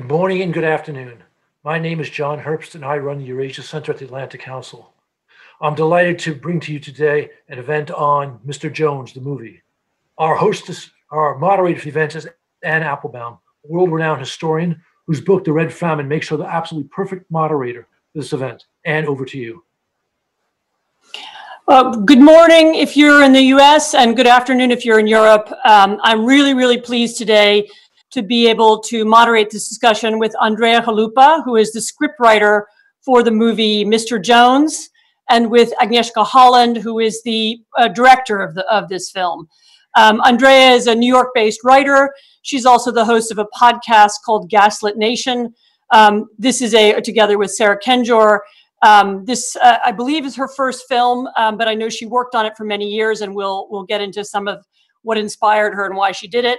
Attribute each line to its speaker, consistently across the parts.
Speaker 1: Good morning and good afternoon. My name is John Herbst and I run the Eurasia Center at the Atlantic Council. I'm delighted to bring to you today an event on Mr. Jones, the movie. Our hostess, our moderator for the event is Anne Applebaum, world-renowned historian whose book, The Red Famine, makes her the absolutely perfect moderator for this event. Anne, over to you.
Speaker 2: Good morning if you're in the US, and good afternoon if you're in Europe. Um, I'm really, really pleased today to be able to moderate this discussion with Andrea Chalupa, who is the scriptwriter for the movie Mr. Jones, and with Agnieszka Holland, who is the uh, director of, the, of this film. Um, Andrea is a New York based writer. She's also the host of a podcast called Gaslit Nation. Um, this is a, together with Sarah Kendzior, um, this, uh, I believe, is her first film, um, but I know she worked on it for many years, and we'll we'll get into some of what inspired her and why she did it.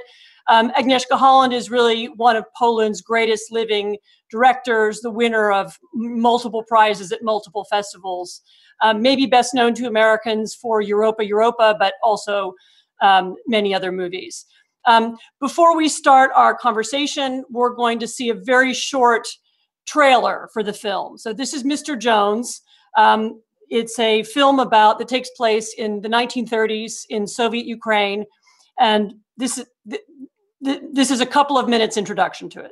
Speaker 2: Um, Agnieszka Holland is really one of Poland's greatest living directors, the winner of multiple prizes at multiple festivals. Um, maybe best known to Americans for Europa Europa, but also um, many other movies. Um, before we start our conversation, we're going to see a very short trailer for the film. So this is Mr. Jones. Um, it's a film about that takes place in the 1930s in Soviet Ukraine, and this is th- th- this is a couple of minutes introduction to it.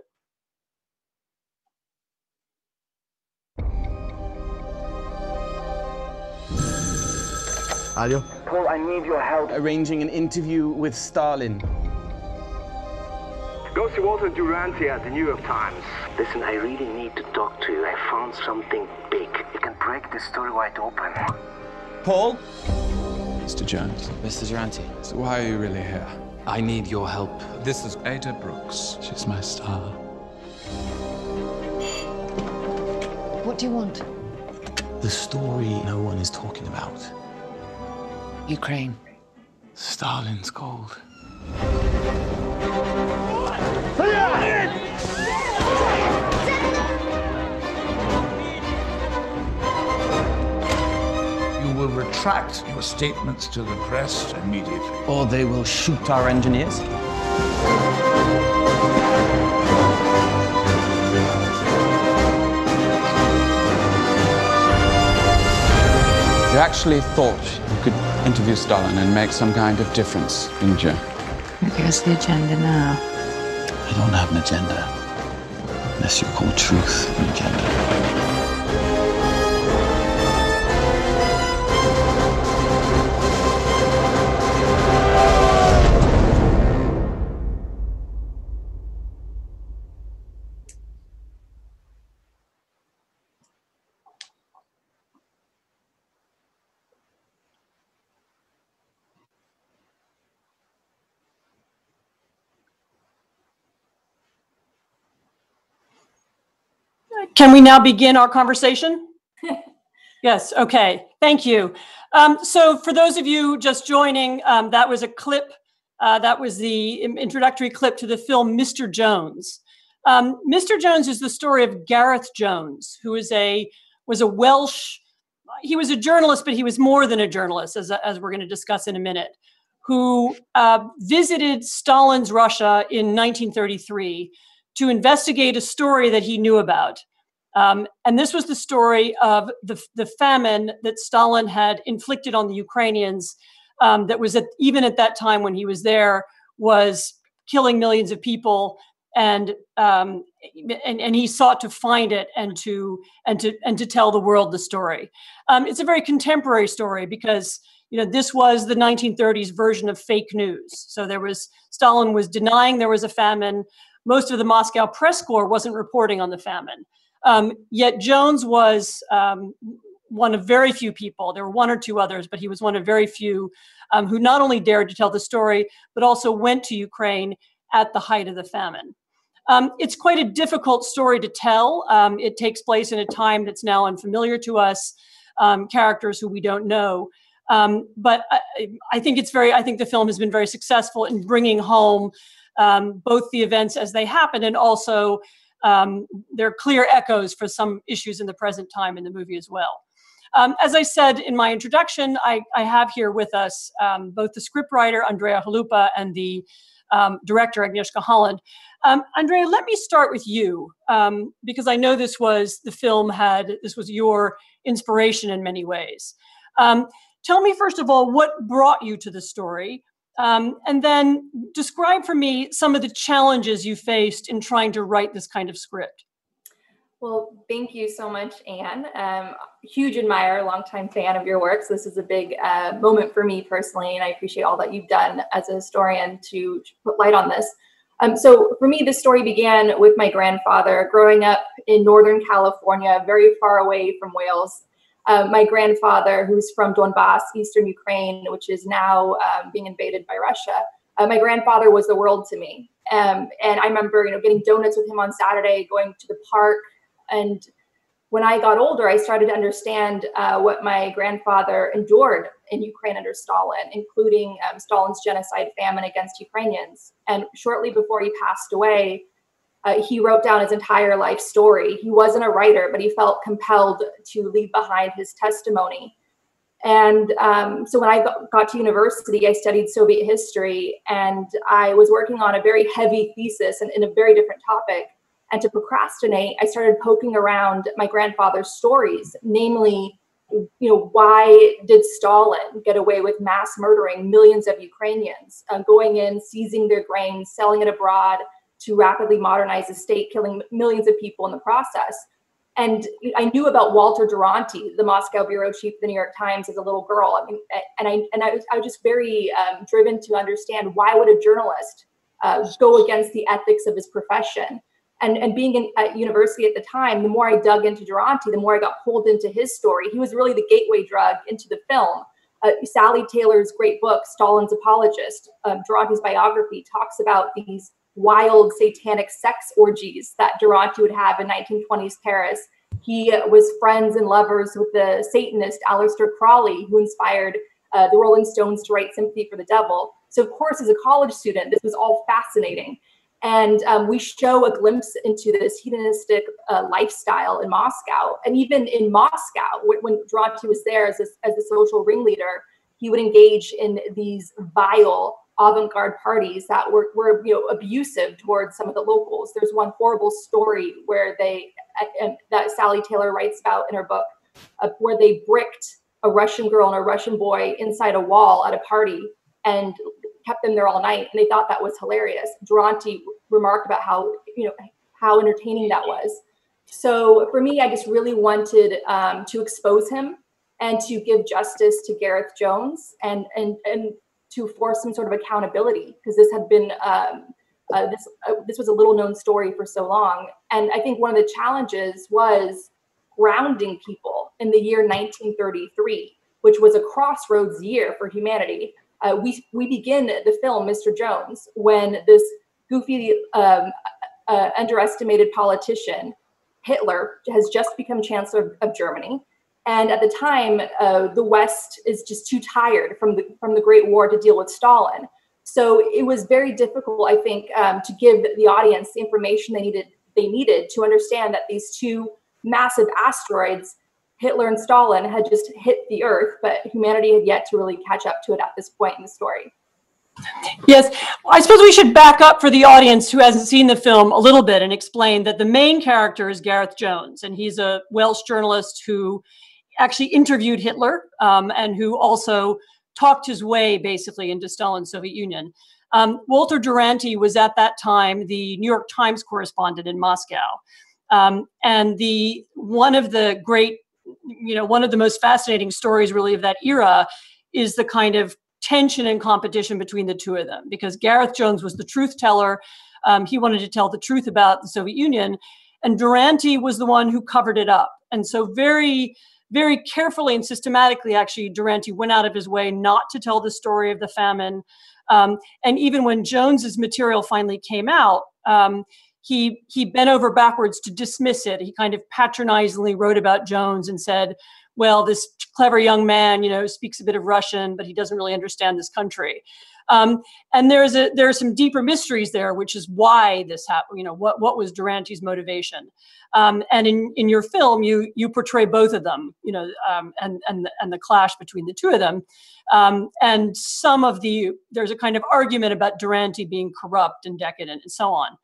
Speaker 3: Alio?
Speaker 4: Paul, I need your help.
Speaker 5: Arranging an interview with Stalin.
Speaker 4: Go see Walter Duranty at the New York Times.
Speaker 6: Listen, I really need to talk to you. I found something big. It can break the story wide open.
Speaker 5: Paul?
Speaker 7: Mr. Jones.
Speaker 5: Mr. Duranty.
Speaker 7: So why are you really here?
Speaker 5: I need your help.
Speaker 7: This is Ada Brooks. She's my star.
Speaker 8: What do you want?
Speaker 6: The story no one is talking about.
Speaker 8: Ukraine.
Speaker 6: Stalin's gold.
Speaker 9: Retract your statements to the press immediately.
Speaker 5: Or they will shoot our engineers.
Speaker 7: You actually thought you could interview Stalin and make some kind of difference, didn't you?
Speaker 8: Here's the agenda now.
Speaker 6: I don't have an agenda. Unless you call truth an agenda.
Speaker 2: Can we now begin our conversation? yes, okay, thank you. Um, so, for those of you just joining, um, that was a clip, uh, that was the introductory clip to the film Mr. Jones. Um, Mr. Jones is the story of Gareth Jones, who is a was a Welsh. He was a journalist, but he was more than a journalist, as, as we're going to discuss in a minute. Who uh, visited Stalin's Russia in 1933 to investigate a story that he knew about. Um, and this was the story of the, the famine that Stalin had inflicted on the Ukrainians, um, that was at, even at that time when he was there, was killing millions of people. And, um, and and he sought to find it and to and to and to tell the world the story. Um, it's a very contemporary story because you know this was the 1930s version of fake news. So there was Stalin was denying there was a famine most of the Moscow press corps wasn't reporting on the famine. Um, yet Jones was um, one of very few people. There were one or two others, but he was one of very few um, who not only dared to tell the story, but also went to Ukraine at the height of the famine. Um, it's quite a difficult story to tell. Um, it takes place in a time that's now unfamiliar to us, um, characters who we don't know. but I, I think it's very. I think the film has been very successful in bringing home um, both the events as they happen and also um, there are clear echoes for some issues in the present time in the movie as well. Um, as I said in my introduction, I, I have here with us um, both the scriptwriter Andrea Chalupa and the um, director Agnieszka Holland. Um, Andrea, let me start with you um, because I know this was the film had this was your inspiration in many ways. Um, tell me first of all what brought you to the story, um, and then describe for me some of the challenges you faced in trying to write this kind of script.
Speaker 3: Well, thank you so much, Anne. Um, huge admirer, longtime fan of your work. So this is a big uh, moment for me personally, and I appreciate all that you've done as a historian to, put light on this. Um, so for me, this story began with my grandfather growing up in Northern California, very far away from Wales. Uh, my grandfather, who's from Donbass, Eastern Ukraine, which is now um, being invaded by Russia. Uh, my grandfather was the world to me. Um, and I remember, you know, getting donuts with him on Saturday, going to the park, and when I got older, I started to understand uh, what my grandfather endured in Ukraine under Stalin, including um, Stalin's genocide famine against Ukrainians. And shortly before he passed away, uh, he wrote down his entire life story. He wasn't a writer, but he felt compelled to leave behind his testimony. And um, so when I got, to university, I studied Soviet history and I was working on a very heavy thesis and in a very different topic and to procrastinate, I started poking around my grandfather's stories, namely, you know, why did Stalin get away with mass murdering millions of Ukrainians, uh, going in, seizing their grain, selling it abroad to rapidly modernize the state, killing millions of people in the process? And I knew about Walter Duranty, the Moscow bureau chief of the New York Times, as a little girl. I mean, and I and I was I was just very um, driven to understand why would a journalist uh, go against the ethics of his profession? and and being in, at university at the time, the more I dug into Duranty, the more I got pulled into his story. He was really the gateway drug into the film. Uh, Sally Taylor's great book, Stalin's Apologist, um, Duranty's biography, talks about these wild satanic sex orgies that Duranty would have in 1920s Paris. He was friends and lovers with the Satanist Aleister Crowley, who inspired uh, the Rolling Stones to write Sympathy for the Devil. So, of course, as a college student, this was all fascinating. And um, we show a glimpse into this hedonistic uh, lifestyle in Moscow. And even in Moscow, when, when Duranty was there as a, as a social ringleader, he would engage in these vile avant-garde parties that were, were you know abusive towards some of the locals. There's one horrible story where they that Sally Taylor writes about in her book, uh, where they bricked a Russian girl and a Russian boy inside a wall at a party and kept them there all night and they thought that was hilarious. Duranty remarked about how, you know, how entertaining that was. So for me, I just really wanted um, to expose him and to give justice to Gareth Jones and and and to force some sort of accountability because this had been um, uh, this uh, this was a little known story for so long. And I think one of the challenges was grounding people in the year 1933, which was a crossroads year for humanity uh, we we begin the film Mr. Jones when this goofy, um, uh, underestimated politician Hitler has just become chancellor of, of Germany, and at the time uh, the West is just too tired from the from the Great War to deal with Stalin. So it was very difficult, I think, um, to give the audience the information they needed they needed to understand that these two massive asteroids Hitler and Stalin had just hit the earth, but humanity had yet to really catch up to it at this point in the story.
Speaker 2: Yes, I suppose we should back up for the audience who hasn't seen the film a little bit and explain that the main character is Gareth Jones, and he's a Welsh journalist who actually interviewed Hitler um, and who also talked his way basically into Stalin's Soviet Union. Um, Walter Duranty was at that time the New York Times correspondent in Moscow. Um, and the one of the great you know, one of the most fascinating stories really of that era is the kind of tension and competition between the two of them because Gareth Jones was the truth teller. Um, he wanted to tell the truth about the Soviet Union, and Duranty was the one who covered it up. And so, very, very carefully and systematically, actually, Duranty went out of his way not to tell the story of the famine. Um, and even when Jones's material finally came out, um, he he bent over backwards to dismiss it. He kind of patronizingly wrote about Jones and said, well, this clever young man, you know, speaks a bit of Russian, but he doesn't really understand this country. Um, and there's a there are some deeper mysteries there, which is why this happened. You know, what what was Duranty's motivation? Um, and in in your film, you you portray both of them. You know, um, and and and the clash between the two of them. Um, and some of the there's a kind of argument about Duranty being corrupt and decadent and so on.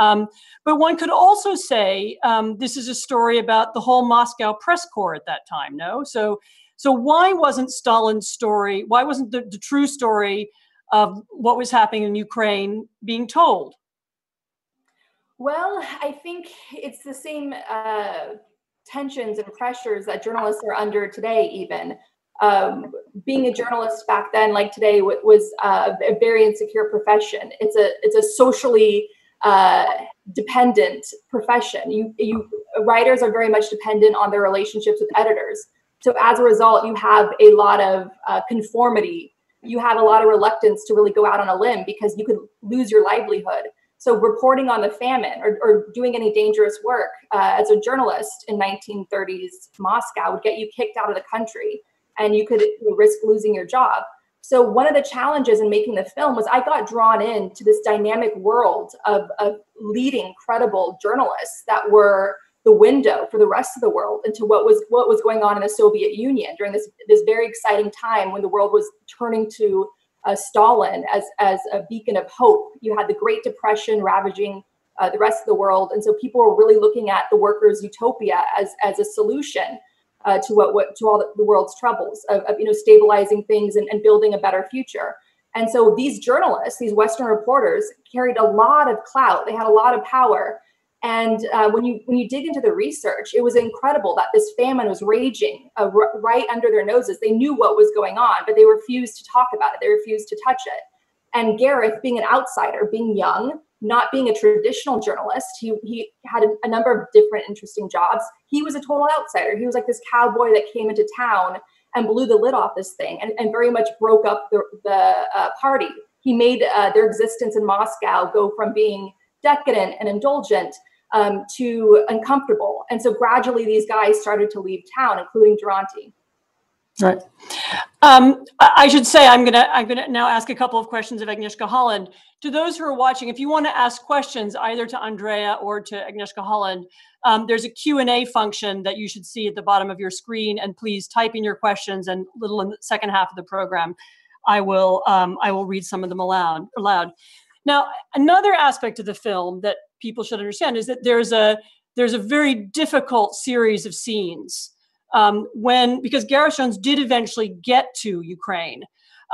Speaker 2: Um, but one could also say um, this is a story about the whole Moscow press corps at that time. No, so so why wasn't Stalin's story? Why wasn't the, the true story of what was happening in Ukraine being told?
Speaker 3: Well, I think it's the same uh, tensions and pressures that journalists are under today, even. Um, being a journalist back then, like today, was uh, a very insecure profession. It's a it's a socially uh, dependent profession. You you writers are very much dependent on their relationships with editors. So as a result, you have a lot of uh, conformity you have a lot of reluctance to really go out on a limb because you could lose your livelihood. So reporting on the famine or, or doing any dangerous work uh, as a journalist in 1930s Moscow would get you kicked out of the country and you could risk losing your job. So one of the challenges in making the film was I got drawn into this dynamic world of, of leading credible journalists that were the window for the rest of the world into what was what was going on in the Soviet Union during this this very exciting time when the world was turning to uh, Stalin as as a beacon of hope. You had the Great Depression ravaging uh, the rest of the world, and so people were really looking at the workers' utopia as as a solution uh, to what, what to all the, the world's troubles of, of, you know stabilizing things and, and building a better future. And so these journalists, these Western reporters, carried a lot of clout. They had a lot of power and uh, when you when you dig into the research, it was incredible that this famine was raging uh, r- right under their noses. They knew what was going on, but they refused to talk about it. They refused to touch it. And Gareth, being an outsider, being young, not being a traditional journalist, he he had a, a number of different interesting jobs. He was a total outsider. He was like this cowboy that came into town and blew the lid off this thing, and, and very much broke up the the uh, party. He made uh, their existence in Moscow go from being decadent and indulgent um, to uncomfortable. And so gradually these guys started to leave town, including Duranty.
Speaker 2: Right. Um, I should say I'm gonna I'm gonna now ask a couple of questions of Agnieszka Holland. To those who are watching, if you want to ask questions either to Andrea or to Agnieszka Holland, um, there's a Q&A function that you should see at the bottom of your screen, and please type in your questions. And little in the second half of the program, I will um, I will read some of them aloud. aloud. Now, another aspect of the film that people should understand is that there's a there's a very difficult series of scenes um, when because Gareth Jones did eventually get to Ukraine.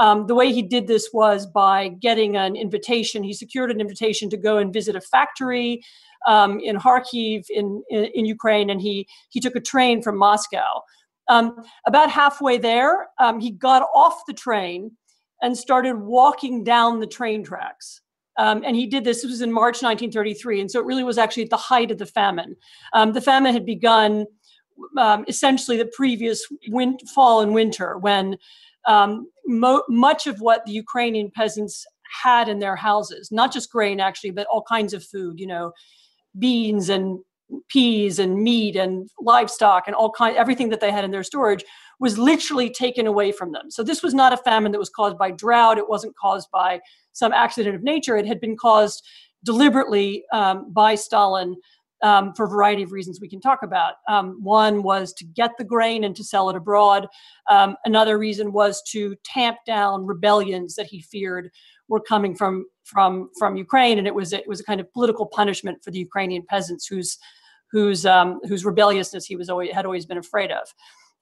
Speaker 2: Um, the way he did this was by getting an invitation. He secured an invitation to go and visit a factory um, in Kharkiv in, in, in Ukraine, and he he took a train from Moscow. Um, about halfway there, um, he got off the train and started walking down the train tracks. Um, and he did this, this was in March 1933. And so it really was actually at the height of the famine. Um, the famine had begun um, essentially the previous win- fall and winter when um, mo- much of what the Ukrainian peasants had in their houses, not just grain actually, but all kinds of food, you know, beans and peas and meat and livestock and all kind everything that they had in their storage was literally taken away from them. So this was not a famine that was caused by drought. It wasn't caused by some accident of nature. It had been caused deliberately um, by Stalin um, for a variety of reasons we can talk about. Um, one was to get the grain and to sell it abroad. Um, another reason was to tamp down rebellions that he feared were coming from from from Ukraine, and it was it was a kind of political punishment for the Ukrainian peasants whose whose um, whose rebelliousness he was always had always been afraid of.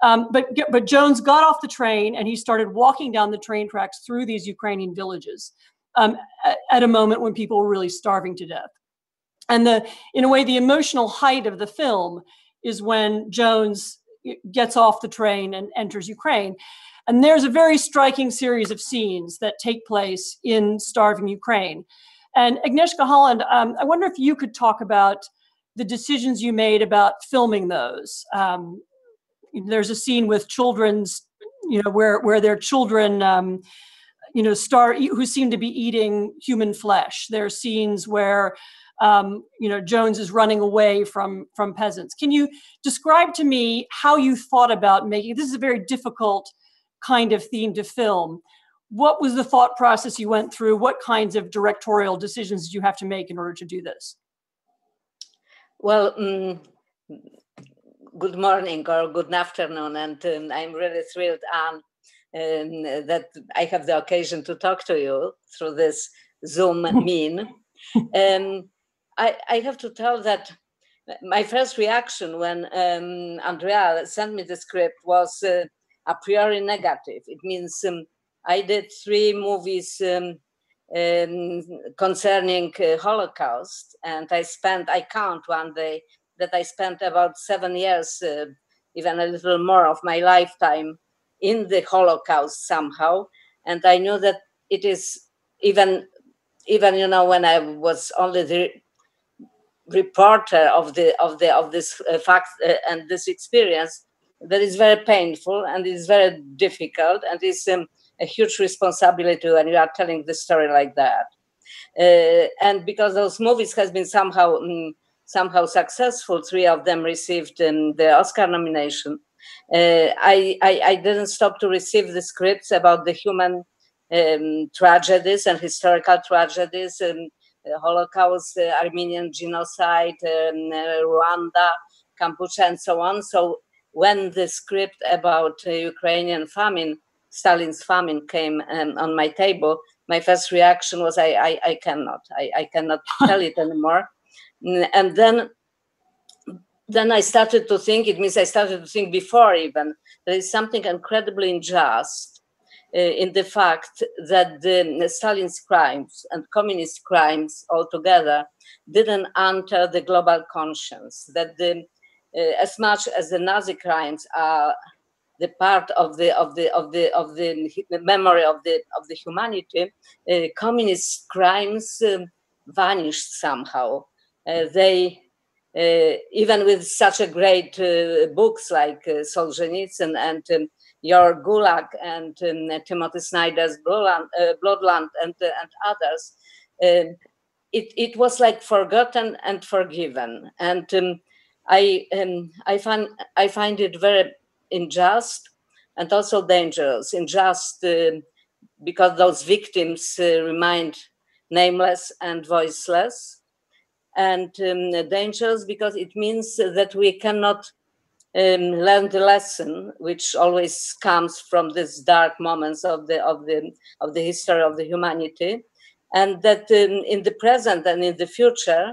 Speaker 2: Um, but but Jones got off the train and he started walking down the train tracks through these Ukrainian villages um, at, a moment when people were really starving to death. And the in a way, the emotional height of the film is when Jones gets off the train and enters Ukraine. And there's a very striking series of scenes that take place in starving Ukraine. And Agnieszka Holland, um, I wonder if you could talk about the decisions you made about filming those. Um, there's a scene with children's, you know, where where their children, um, you know, star who seem to be eating human flesh. There are scenes where um, you know, Jones is running away from from peasants. Can you describe to me how you thought about making this is a very difficult kind of theme to film? What was the thought process you went through? What kinds of directorial decisions did you have to make in order to do this?
Speaker 10: Well, um, good morning or good afternoon, and um, I'm really thrilled, Anne, um, that I have the occasion to talk to you through this Zoom mean. um, I, I, have to tell that my first reaction when um, Andrea sent me the script was uh, a priori negative. It means um, I did three movies um, um, concerning uh, Holocaust, and I spent I count one day that I spent about seven years, uh, even a little more of my lifetime in the Holocaust somehow, and I knew that it is even even you know when I was only the reporter of the of the of this uh, fact uh, and this experience that is very painful and is very difficult and is um, a huge responsibility when you are telling the story like that. Uh, and because those movies has been somehow um, somehow successful, three of them received um, the Oscar nomination. Uh, I, I, I didn't stop to receive the scripts about the human um, tragedies and historical tragedies, um, Holocaust, uh, Armenian genocide, um, uh, Rwanda, Kampuchea, and so on. So when the script about uh, Ukrainian famine Stalin's famine came um, on my table, my first reaction was, I, I, I cannot, I, I cannot tell it anymore. And then, then I started to think, it means I started to think before even, there is something incredibly unjust uh, in the fact that the Stalin's crimes and communist crimes altogether didn't enter the global conscience, that the, uh, as much as the Nazi crimes are the part of the of the of the of the memory of the of the humanity, uh, communist crimes um, vanished somehow. Uh, they uh, even with such a great uh, books like uh, Solzhenitsyn and um, Your Gulag and um, Timothy Snyder's Bloodland, uh, Bloodland and and others, um, it it was like forgotten and forgiven. And um, I um, I find I find it very unjust and also dangerous. Unjust uh, because those victims uh, remained nameless and voiceless, and um, dangerous because it means that we cannot um, learn the lesson, which always comes from these dark moments of the of the of the history of the humanity, and that um, in the present and in the future,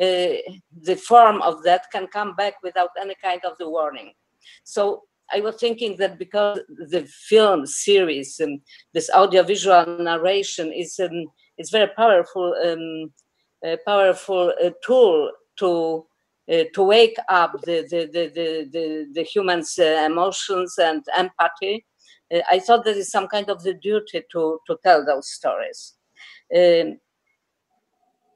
Speaker 10: uh, the form of that can come back without any kind of the warning. So I was thinking that because the film series, and this audiovisual narration is um, is very powerful, um, a powerful tool to uh, to wake up the the the the, the, the humans' uh, emotions and empathy. Uh, I thought there is some kind of the duty to to tell those stories. Um,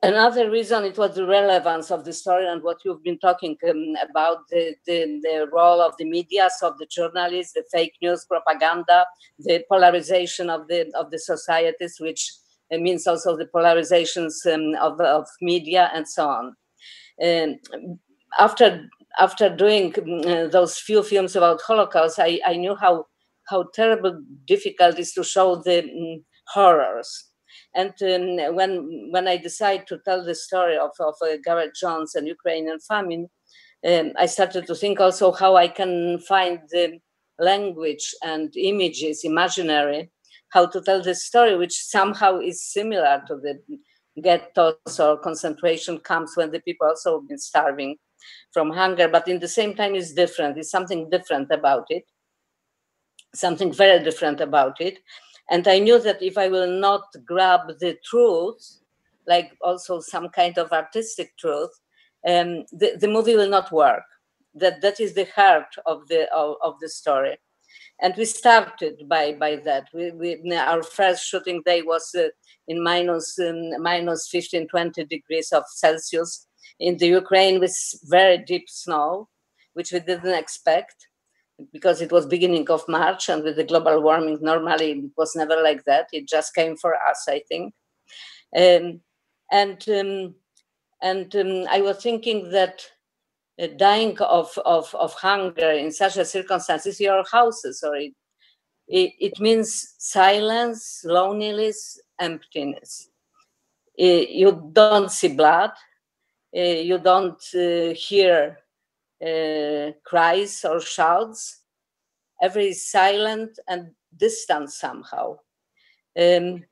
Speaker 10: Another reason it was the relevance of the story and what you've been talking um, about the, the, the, role of the media, of the journalists, the fake news, propaganda, the polarization of the of the societies, which uh, means also the polarizations um, of, of media and so on. Um, after after doing uh, those few films about Holocaust, I, I knew how how terrible difficult it is to show the um, horrors and um, when when I decided to tell the story of, of uh, Gareth Jones and Ukrainian famine, um, I started to think also how I can find the language and images, imaginary, how to tell the story, which somehow is similar to the ghettos or concentration camps when the people also have been starving from hunger, but in the same time is different. It's something different about it, something very different about it. And I knew that if I will not grab the truth, like also some kind of artistic truth, um, the, the movie will not work. That that is the heart of the of, of the story. And we started by by that. We, we our first shooting day was uh, in minus, um, minus 15, 20 degrees of Celsius in the Ukraine with very deep snow, which we didn't expect because it was beginning of March and with the global warming, normally it was never like that. It just came for us, I think. Um, and um, and um, I was thinking that dying of, of, of hunger in such a circumstances, your houses, or it, it, it means silence, loneliness, emptiness. Uh, you don't see blood, uh, you don't uh, hear uh, cries or shouts. Every is silent and distant somehow. Um,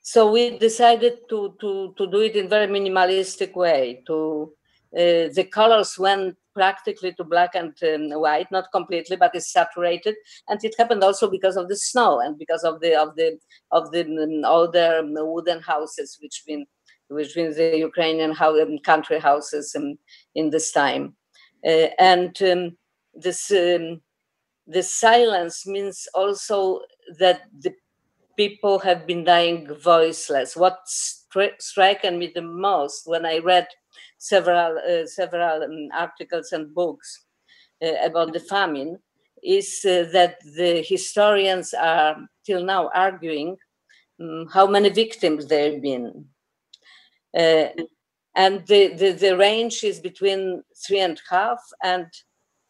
Speaker 10: so we decided to, to, to do it in very minimalistic way. To uh, the colors went practically to black and um, white, not completely, but it's saturated. And it happened also because of the snow and because of the of the of the um, older um, wooden houses, which been which been the Ukrainian um, country houses um, in this time. Uh, and um, this the silence means also that the people have been dying voiceless. What stri- struck me the most when I read several uh, several um, articles and books uh, about the famine is uh, that the historians are till now arguing um, how many victims there have been. And the, the, the range is between three and a half and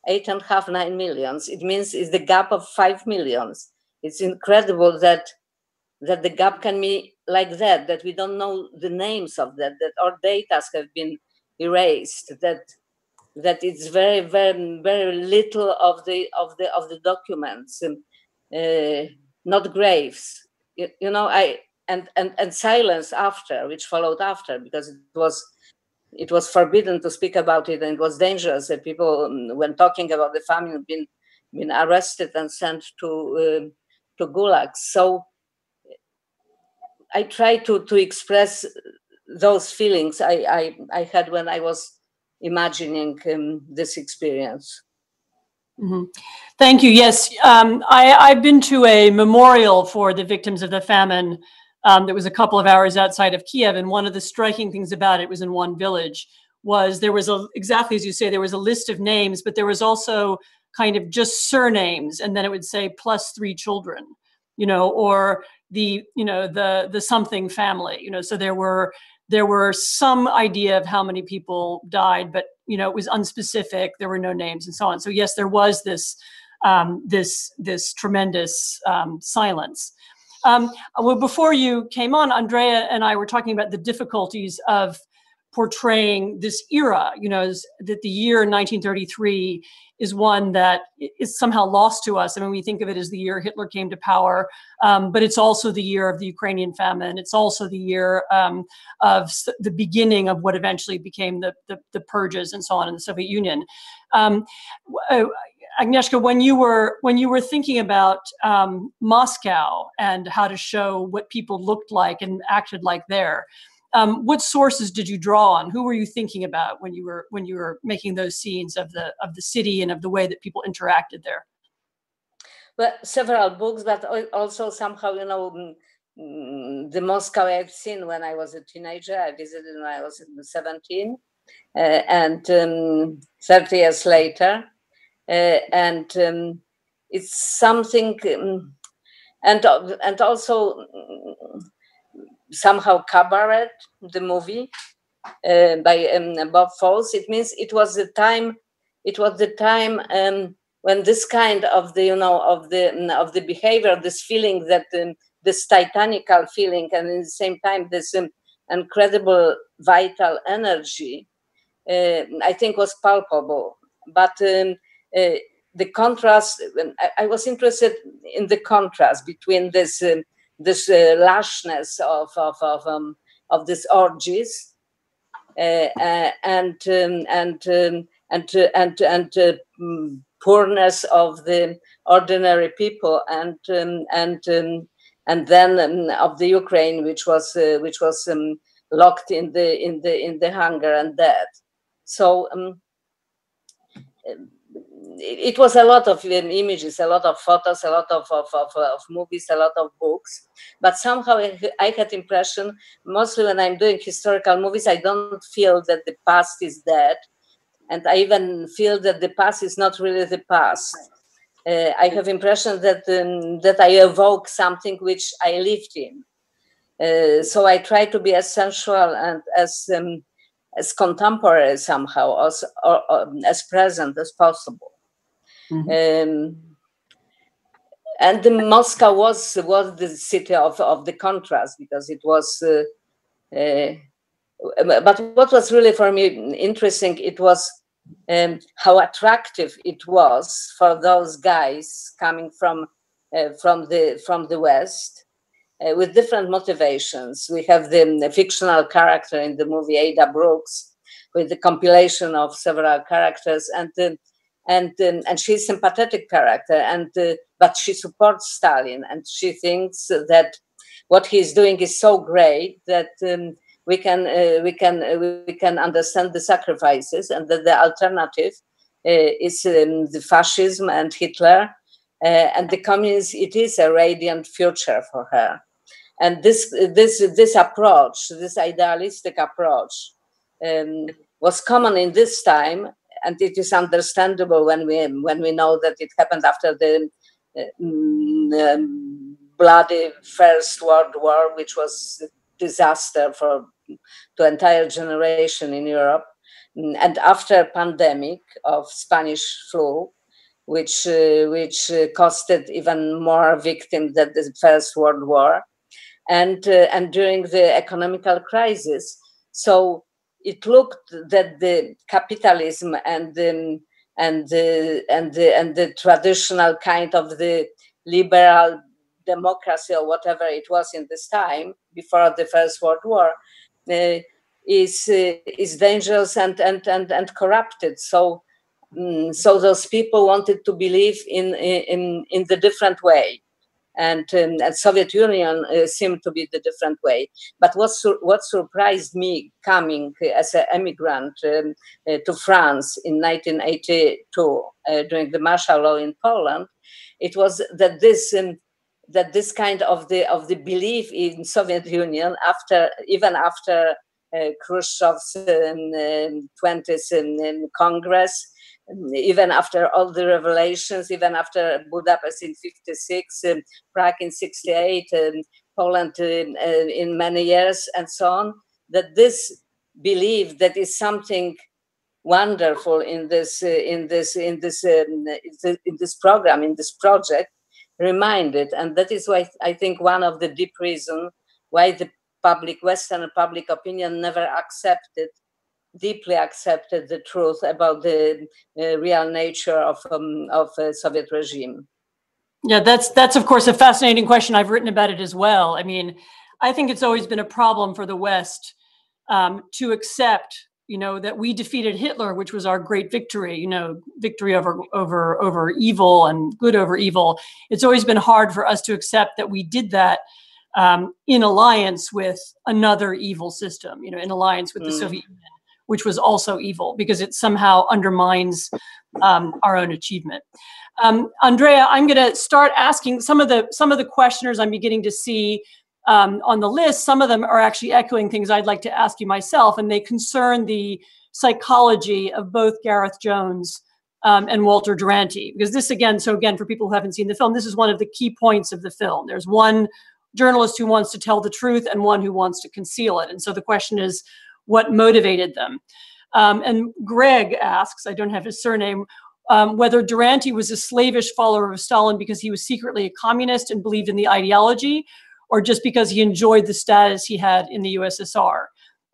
Speaker 10: eight and a half, nine millions. It means it's the gap of five millions. It's incredible that that the gap can be like that, that we don't know the names of that, that our data have been erased, that that it's very, very, very little of the of the of the documents, and uh, not graves. You, you know, I and and and silence after, which followed after, because it was it was forbidden to speak about it and it was dangerous that people um, when talking about the famine been been arrested and sent to uh, to gulags so i try to to express those feelings i i, I had when i was imagining um, this experience
Speaker 2: Mm-hmm. Thank you. Yes, um, I, I've been to a memorial for the victims of the famine um, that was a couple of hours outside of Kiev. And one of the striking things about it was in one village was there was a exactly as you say there was a list of names, but there was also kind of just surnames, and then it would say plus three children, you know, or the you know the the something family, you know. So there were there were some idea of how many people died, but you know it was unspecific. There were no names and so on. So yes, there was this um, this this tremendous um, silence. Um, well, before you came on, Andrea and I were talking about the difficulties of portraying this era. You know, is that the year 1933 is one that is somehow lost to us. I mean, we think of it as the year Hitler came to power, um, but it's also the year of the Ukrainian famine. It's also the year um, of the beginning of what eventually became the, the, the purges and so on in the Soviet Union. Um, uh, Agnieszka, when you were when you were thinking about um, Moscow and how to show what people looked like and acted like there, um, what sources did you draw on? Who were you thinking about when you were when you were making those scenes of the of the city and of the way that people interacted there?
Speaker 10: Well, several books, but also somehow you know mm, mm, the Moscow I've seen when I was a teenager. I visited when I was 17, uh, and um, 30 years later uh, and um, it's something um, and and also somehow cabaret the movie uh, by um, Bob Fosse. it means it was the time it was the time um, when this kind of the you know of the of the behavior this feeling that um, this titanical feeling and at the same time this um, incredible vital energy uh, i think was palpable but um, uh, the contrast. I, I, was interested in the contrast between this um, this uh, lashness of of of, um, of these orgies uh, uh, and um, and um, and uh, and and mm, poorness of the ordinary people and um, and um, and then um, of the Ukraine, which was which was locked in the in the in the hunger and death. So it was a lot of um, images, a lot of photos, a lot of, of, of, of, movies, a lot of books. But somehow I had impression, mostly when I'm doing historical movies, I don't feel that the past is dead. And I even feel that the past is not really the past. Uh, I have impression that um, that I evoke something which I lived in. Uh, so I try to be as sensual and as um, as contemporary somehow, as, or, or, as present as possible. Mm-hmm. Um, and the Moscow was was the city of, of the contrast because it was. Uh, uh, but what was really for me interesting, it was um, how attractive it was for those guys coming from uh, from the from the West uh, with different motivations. We have the, the, fictional character in the movie Ada Brooks with the compilation of several characters and. Uh, and um, and she's a sympathetic character and uh, but she supports stalin and she thinks that what he's doing is so great that um, we can uh, we can uh, we can understand the sacrifices and that the alternative uh, is um, the fascism and hitler uh, and the communism it is a radiant future for her. And this this this approach this idealistic approach um, was common in this time and it is understandable when we when we know that it happened after the uh, um, bloody First World War, which was a disaster for the entire generation in Europe, and after pandemic of Spanish flu, which uh, which uh, costed even more victims than the First World War, and uh, and during the economical crisis. So it looked that the capitalism and the and the and the and the traditional kind of the liberal democracy or whatever it was in this time before the first world war uh, is uh, is dangerous and and and, and corrupted. So um, so those people wanted to believe in in in the different way and, um, and Soviet Union uh, seemed to be the different way. But what sur- what surprised me coming as an immigrant um, uh, to France in 1982 uh, during the martial law in Poland, it was that this. Um, that this kind of the of the belief in Soviet Union after even after uh, Khrushchev's um, 20th um, Congress even after all the revelations, even after Budapest in 56, um, Prague in 68, um, Poland in, uh, in many years, and so on, that this belief that is something wonderful in this uh, in this in this um, in this program in this project reminded and that is why i think one of the deep reason why the public western public opinion never accepted deeply accepted the truth about the uh, real nature of um, of a Soviet regime.
Speaker 2: Yeah, that's that's of course a fascinating question. I've written about it as well. I mean, I think it's always been a problem for the West um, to accept, you know, that we defeated Hitler, which was our great victory. You know, victory over over over evil and good over evil. It's always been hard for us to accept that we did that um, in alliance with another evil system. You know, in alliance with mm. the Soviet Union which was also evil because it somehow undermines um, our own achievement. Um, Andrea, I'm going to start asking some of the some of the questioners I'm beginning to see um, on the list. Some of them are actually echoing things I'd like to ask you myself, and they concern the psychology of both Gareth Jones um, and Walter Duranty. Because this, again, so again, for people who haven't seen the film, this is one of the key points of the film. There's one journalist who wants to tell the truth and one who wants to conceal it. And so the question is, what motivated them. Um, and Greg asks, I don't have his surname, um, whether Duranty was a slavish follower of Stalin because he was secretly a communist and believed in the ideology, or just because he enjoyed the status he had in the USSR.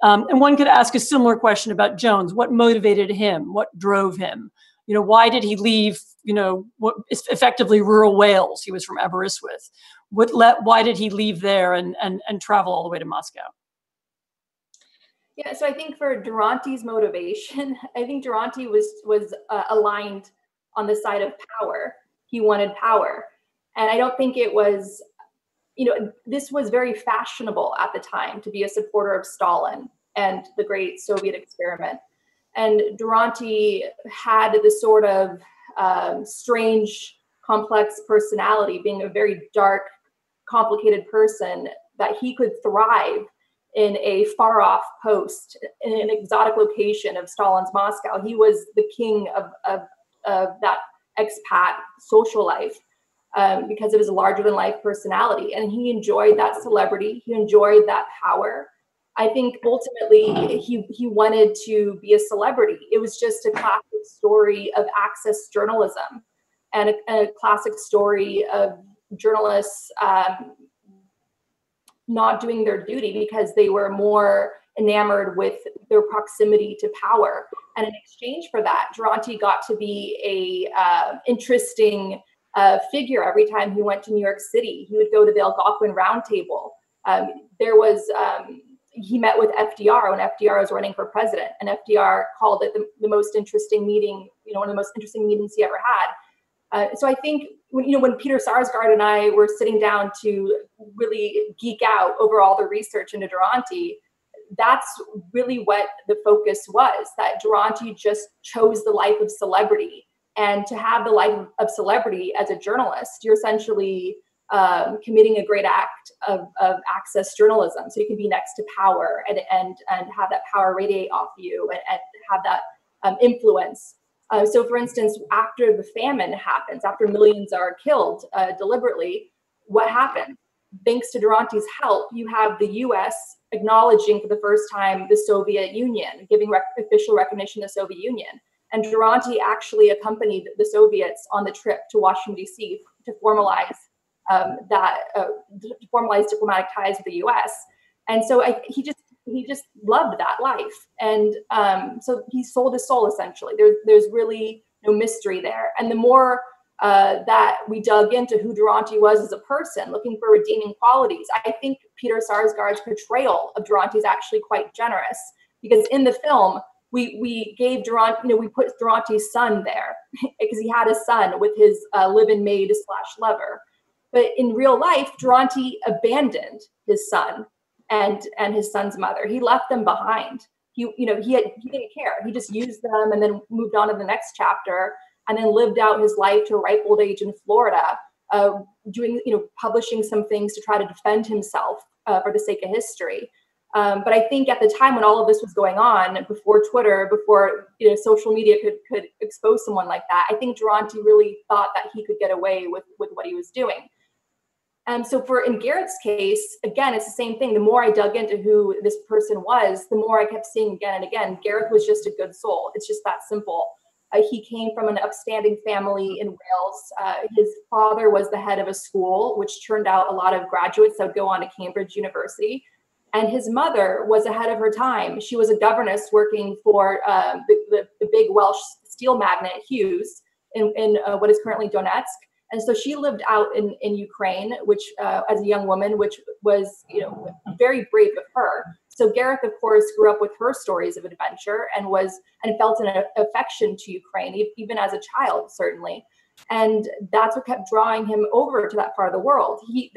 Speaker 2: Um, and one could ask a similar question about Jones. What motivated him? What drove him? You know, why did he leave, you know, what effectively rural Wales? He was from Aberystwyth. What let, why did he leave there and, and, and travel all the way to Moscow?
Speaker 3: Yeah, so I think for Duranty's motivation, I think Duranty was was uh, aligned on the side of power. He wanted power, and I don't think it was, you know, this was very fashionable at the time to be a supporter of Stalin and the great Soviet experiment. And Duranty had this sort of um, strange, complex personality, being a very dark, complicated person, that he could thrive in a far off post in an exotic location of Stalin's Moscow. He was the king of, of, of that expat social life um, because of his larger than life personality. And he enjoyed that celebrity, he enjoyed that power. I think ultimately he he wanted to be a celebrity. It was just a classic story of access journalism, and a, a classic story of journalists um, not doing their duty because they were more enamored with their proximity to power. And in exchange for that, Duranty got to be a uh, interesting uh, figure every time he went to New York City. He would go to the Algonquin Roundtable. Um, there was um, he met with FDR when FDR was running for president, and FDR called it the, the most interesting meeting, you know, one of the most interesting meetings he ever had. Uh, so I think when, you know when Peter Sarsgaard and I were sitting down to really geek out over all the research into Duranty, that's really what the focus was. That Duranty just chose the life of celebrity, and to have the life of celebrity as a journalist, you're essentially um, committing a great act of, of access journalism. So you can be next to power and and and have that power radiate off you and, and have that um, influence. Uh, so, for instance, after the famine happens, after millions are killed uh, deliberately, what happened? Thanks to Duranty's help, you have the U.S. acknowledging for the first time the Soviet Union, giving rec- official recognition to the Soviet Union. And Duranty actually accompanied the Soviets on the trip to Washington D.C. to formalize um, that uh, formalize diplomatic ties with the U.S. And so I, he just he just loved that life, and um, so he sold his soul essentially. There's there's really no mystery there, and the more uh, that we dug into who Duranty was as a person, looking for redeeming qualities, I think Peter Sarsgaard's portrayal of Duranty is actually quite generous because in the film we we gave Durant, you know, we put Duranty's son there because he had a son with his uh, live-in maid slash lover. But in real life, Duranty abandoned his son and and his son's mother. He left them behind. He, you know, he had he didn't care. He just used them and then moved on to the next chapter and then lived out his life to ripe old age in Florida, uh, doing, you know, publishing some things to try to defend himself uh, for the sake of history. Um, but I think at the time when all of this was going on, before Twitter, before you know social media could could expose someone like that, I think Duranty really thought that he could get away with with what he was doing. Um, so for in Gareth's case, again, it's the same thing. The more I dug into who this person was, the more I kept seeing again and again, Gareth was just a good soul. It's just that simple. Uh, he came from an upstanding family in Wales. Uh, his father was the head of a school, which turned out a lot of graduates that would go on to Cambridge University. And his mother was ahead of her time. She was a governess working for um, the, the, the, big Welsh steel magnate Hughes in, in uh, what is currently Donetsk and so she lived out in in Ukraine, which uh, as a young woman, which was you know very brave of her. So Gareth, of course, grew up with her stories of adventure and was and felt an affection to Ukraine even as a child, certainly. And that's what kept drawing him over to that part of the world. He,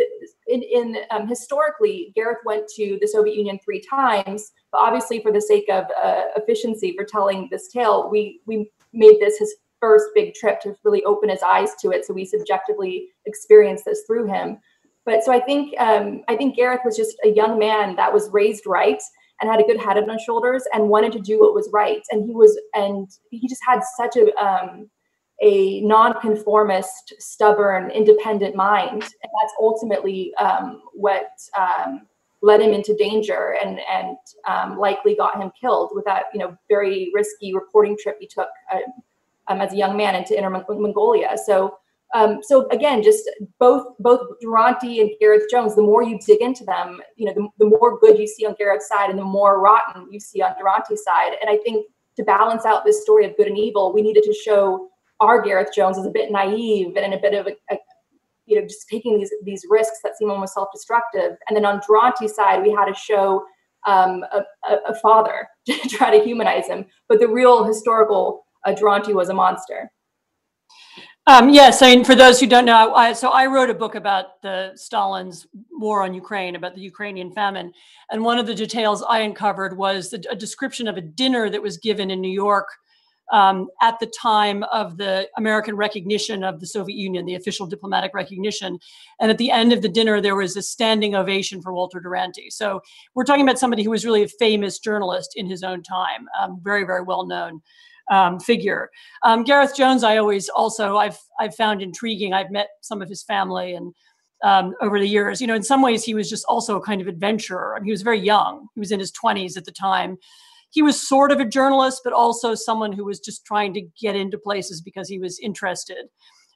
Speaker 3: in, in um, historically, Gareth went to the Soviet Union three times, but obviously, for the sake of uh, efficiency for telling this tale, we we made this his first big trip to really open his eyes to it. So we subjectively experienced this through him. But so I think um, I think Gareth was just a young man that was raised right and had a good head on his shoulders and wanted to do what was right. And he was and he just had such a um, a nonconformist, stubborn, independent mind, and that's ultimately um, what um, led him into danger and and um, likely got him killed with that you know very risky reporting trip he took uh, um, as a young man into Inner Mongolia. So, um, so again, just both both Duranty and Gareth Jones. The more you dig into them, you know, the, the more good you see on Gareth's side, and the more rotten you see on Duranty's side. And I think to balance out this story of good and evil, we needed to show our Gareth Jones as a bit naive and in a bit of a, a you know, just taking these these risks that seem almost self-destructive. And then on Duranty's side, we had to show um, a, a, father to try to humanize him. But the real historical Duranty was a monster.
Speaker 2: Um, yes, I mean, for those who don't know, I, so I wrote a book about the Stalin's war on Ukraine, about the Ukrainian famine, and one of the details I uncovered was the, a description of a dinner that was given in New York um, at the time of the American recognition of the Soviet Union, the official diplomatic recognition. And at the end of the dinner, there was a standing ovation for Walter Duranty. So we're talking about somebody who was really a famous journalist in his own time, um, very, very well known um, figure. Um, Gareth Jones, I always also I've I've found intriguing. I've met some of his family, and um, over the years. You know, in some ways, he was just also a kind of adventurer. I mean, he was very young. He was in his 20s at the time. He was sort of a journalist, but also someone who was just trying to get into places because he was interested.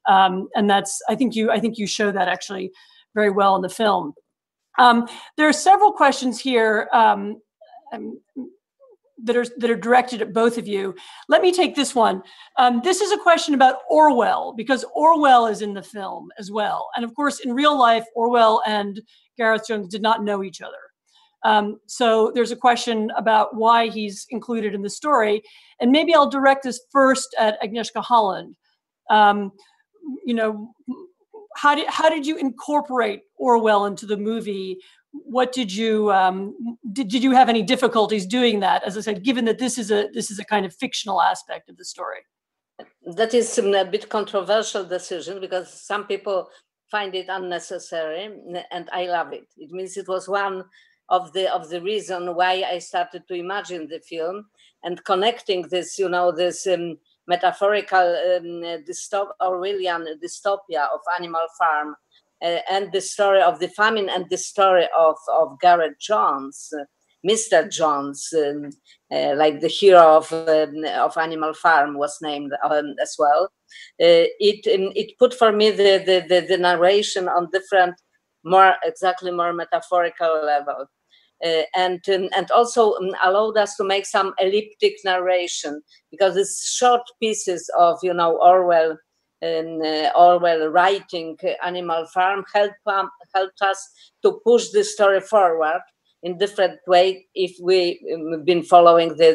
Speaker 2: Um, and that's, I think you, I think you show that actually very well in the film. Um, there are several questions here um, um, that are that are directed at both of you. Let me take this one. Um, this is a question about Orwell because Orwell is in the film as well, and of course, in real life, Orwell and Gareth Jones did not know each other. Um, so there's a question about why he's included in the story, and maybe I'll direct this first at Agnieszka Holland. Um, you know, how did how did you incorporate Orwell into the movie? What did you um, did, did you have any difficulties doing that? As I said, given that this is a this is a kind of fictional aspect of the story.
Speaker 10: That is a bit controversial decision because some people find it unnecessary, and I love it. It means it was one of the of the reason why I started to imagine the film and connecting this, you know, this. Um, metaphorical um, dystop- Orwellian dystopia of Animal Farm and the story of the famine and the story of, of Gareth Jones, uh, Mr. Jones, um, uh, like the hero of, um, of Animal Farm was named um, as well. Uh, it, um, it put for me the, the, the, the narration on different, more exactly more metaphorical level. Uh, and um, and also um, allowed us to make some elliptic narration because it's short pieces of you know Orwell and uh, Orwell writing Animal Farm help um, helped us to push the story forward in different way if we um, been following the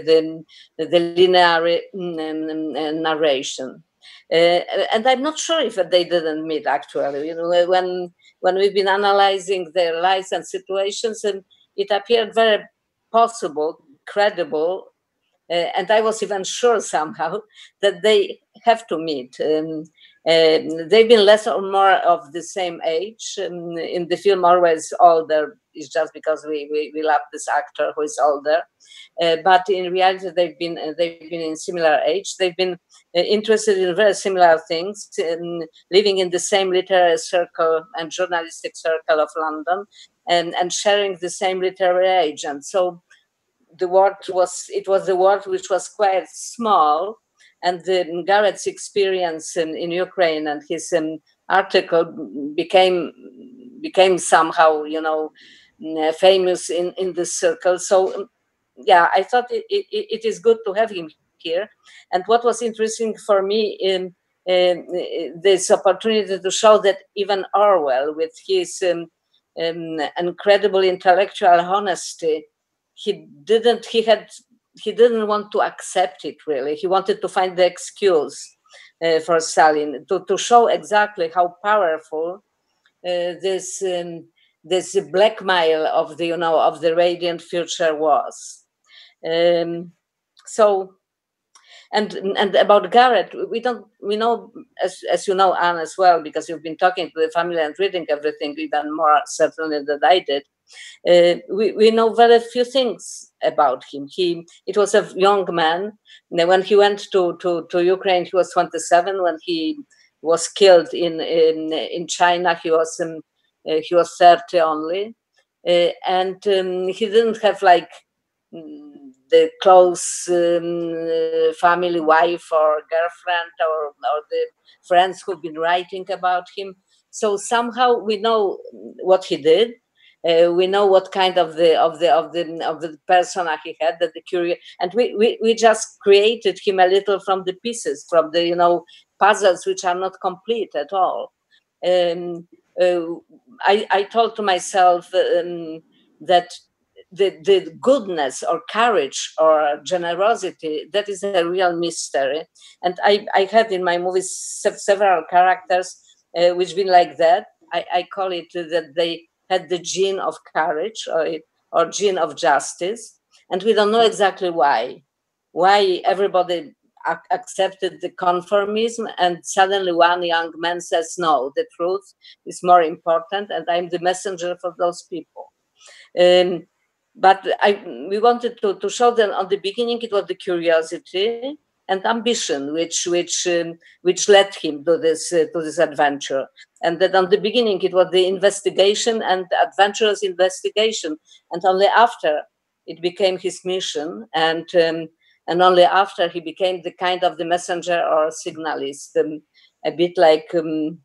Speaker 10: the, the linear um, narration. Uh, and I'm not sure if they didn't meet actually. You know, when when we've been analyzing their lives and situations, and it appeared very possible, credible, uh, and I was even sure somehow that they have to meet. Um, they've been less or more of the same age. In the film, always older is just because we, we, we love this actor who is older. Uh, but in reality, they've been uh, they've been in similar age. They've been uh, interested in very similar things, living in the same literary circle and journalistic circle of London, and, and sharing the same literary agent. So the world was it was the world which was quite small, and the Gareth's experience in, in Ukraine and his um, article became became somehow you know mm, famous in in this circle. So um, yeah, I thought it, it, it is good to have him here. And what was interesting for me in uh, this opportunity to show that even Orwell, with his um, um, incredible intellectual honesty, he didn't. He had. He didn't want to accept it. Really, he wanted to find the excuse uh, for Stalin to to show exactly how powerful uh, this um, this blackmail of the you know of the radiant future was. Um, so and and about Garrett, we don't we know as as you know Anne as well because you've been talking to the family and reading everything even more certainly than I did. Uh, we we know very few things about him. He it was a young man. When he went to to to Ukraine, he was 27. When he was killed in in in China, he was um, uh, he was 30 only, uh, and um, he didn't have like. Mm, the close um, family wife or girlfriend or, or the friends who've been writing about him. So somehow we know what he did. Uh, we know what kind of the of the of the of the persona he had that the curious and we, we we just created him a little from the pieces from the you know puzzles which are not complete at all um, uh, I, I told to myself um, that the, the goodness or courage or generosity that is a real mystery. And i, I had in my movies several characters uh, which been like that. I, I call it that they had the gene of courage or, or gene of justice. And we don't know exactly why. Why everybody ac- accepted the conformism and suddenly one young man says no the truth is more important and i'm the messenger for those people. Um, but I, we wanted to, to show them on the beginning it was the curiosity and ambition, which which um, which led him to this uh, to this adventure. And that on the beginning it was the investigation and the adventurous investigation, and only after it became his mission, and um, and only after he became the kind of the messenger or signalist, um, a bit like um,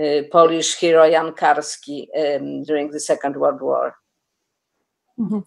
Speaker 10: uh, Polish hero Jan Karski um, during the Second World War.
Speaker 2: Mm-hmm.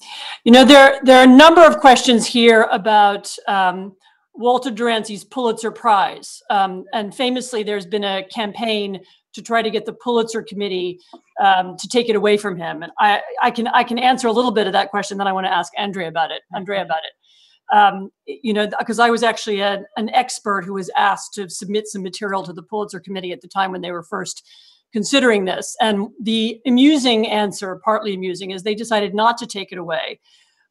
Speaker 2: You know, there there are a number of questions here about um, Walter Duranty's Pulitzer Prize, um, and famously, there's been a campaign to try to get the Pulitzer Committee um, to take it away from him. And I, I can I can answer a little bit of that question. Then I want to ask Andrea about it. Andrea about it. Um, you know, because I was actually a, an expert who was asked to submit some material to the Pulitzer Committee at the time when they were first considering this. And the amusing answer, partly amusing, is they decided not to take it away,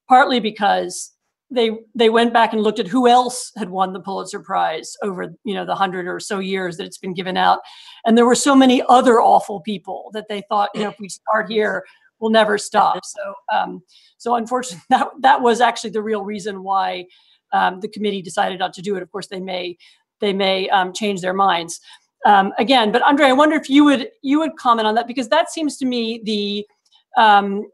Speaker 2: partly because they they went back and looked at who else had won the Pulitzer Prize over you know the hundred or so years that it's been given out, and there were so many other awful people that they thought you know if we start here we'll never stop. So um, so unfortunately that that was actually the real reason why um, the committee decided not to do it. Of course they may they may um, change their minds um, again. But Andre, I wonder if you would you would comment on that because that seems to me the um,